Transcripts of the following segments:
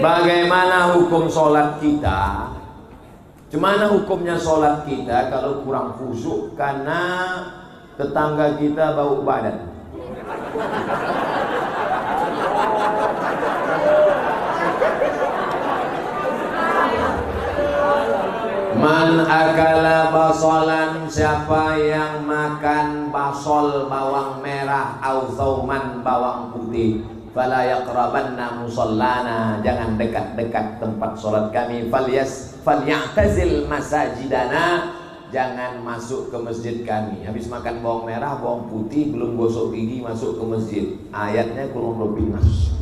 bagaimana hukum sholat kita? Cemana hukumnya sholat kita kalau kurang khusyuk karena tetangga kita bau badan? Man akala basolan siapa yang makan basol bawang merah au bawang putih fala yaqrabanna musallana. Jangan dekat-dekat tempat salat kami. Falyas falyatazil masajidana. Jangan masuk ke masjid kami. Habis makan bawang merah bawang putih belum gosok gigi masuk ke masjid. Ayatnya kurang lebih nas.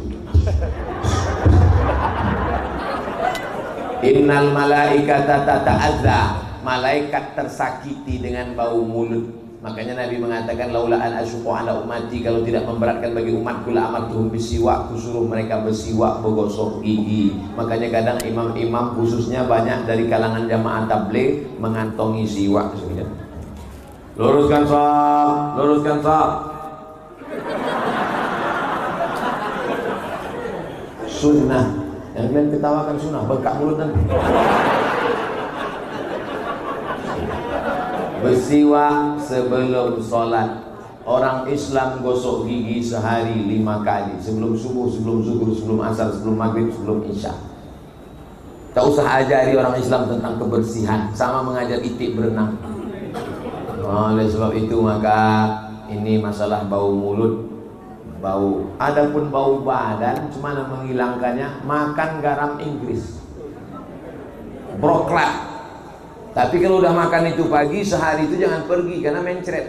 Innal malaikata tata'adza Malaikat tersakiti dengan bau mulut Makanya Nabi mengatakan laula an asyuqu ala ummati kalau tidak memberatkan bagi umatku la amartuhum bisiwak kusuruh mereka bersiwak bergosok gigi. Makanya kadang imam-imam khususnya banyak dari kalangan jamaah tabligh mengantongi siwak sebenarnya. Luruskan sah, luruskan sah. Sunnah yang kalian ketawakan sunnah, bengkak mulut nanti. Bersiwak sebelum sholat. Orang Islam gosok gigi sehari lima kali Sebelum subuh, sebelum zuhur, sebelum asar, sebelum maghrib, sebelum isya Tak usah ajari orang Islam tentang kebersihan Sama mengajar itik berenang Oleh sebab itu maka Ini masalah bau mulut bau. Adapun bau badan cuma menghilangkannya makan garam Inggris. Broklat. Tapi kalau udah makan itu pagi sehari itu jangan pergi karena mencret.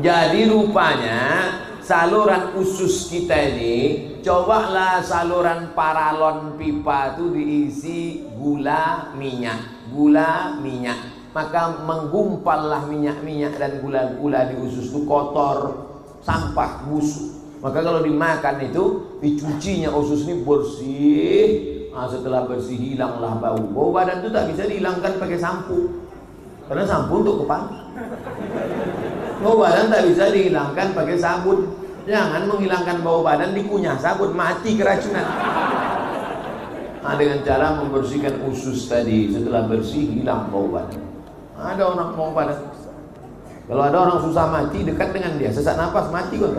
Jadi rupanya saluran usus kita ini cobalah saluran paralon pipa itu diisi gula minyak, gula minyak. Maka menggumpallah minyak-minyak dan gula-gula di usus itu kotor, sampah busuk maka kalau dimakan itu dicucinya usus ini bersih nah, setelah bersih hilanglah bau. Bau badan itu tak bisa dihilangkan pakai sampo. Karena sampo untuk kepala bau badan tak bisa dihilangkan pakai sabun. Jangan menghilangkan bau badan dikunyah sabun. Mati keracunan. Nah, dengan cara membersihkan usus tadi setelah bersih hilang bau badan. Ada orang bau badan. Kalau ada orang susah mati dekat dengan dia, sesak nafas mati kok